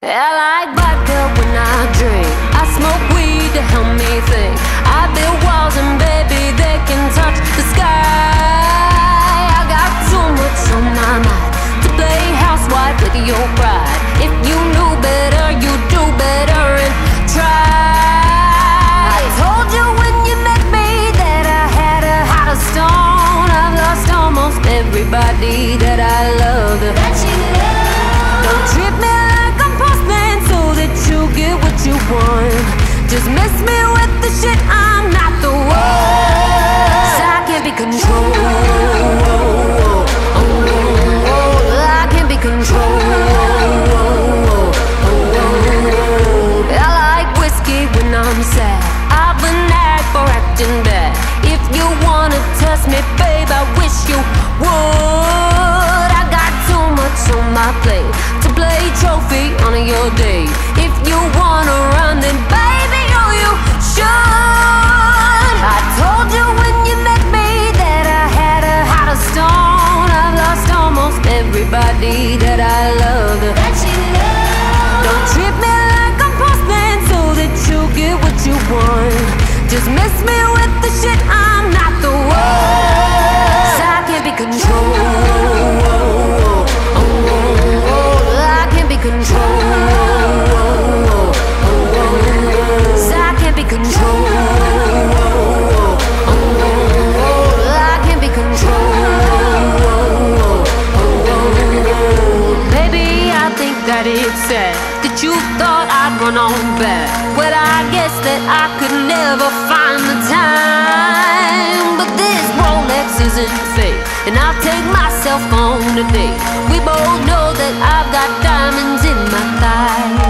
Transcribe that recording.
I like vodka when I drink. I smoke weed to help me think. I build walls and baby they can touch the sky. I got too much on my mind to play housewife with your pride. If you knew better, you would do better and try. I told you when you met me that I had a heart of stone. I've lost almost everybody that I. Love. Controlled. I can't be controlled. I like whiskey when I'm sad. I've for acting bad. If you wanna test me, babe, I wish you would. I got too much on my plate to play trophy on your day. Run back. Well, I guess that I could never find the time. But this Rolex isn't fake, and I'll take myself on a date. We both know that I've got diamonds in my thighs.